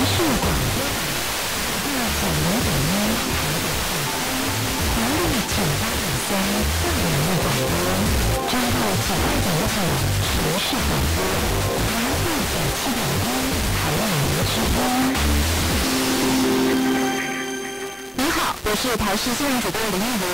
循序缓播，点一个简明。台北台，由内简发，北疆向广播，中国简爱广播，城市广播，由内简，汽广播，台北广播之光。你好，我是台视新闻主播林逸如。